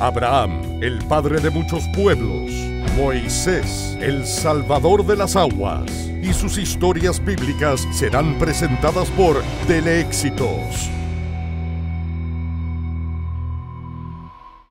Abraham, el padre de muchos pueblos. Moisés, el salvador de las aguas. Y sus historias bíblicas serán presentadas por Teleéxitos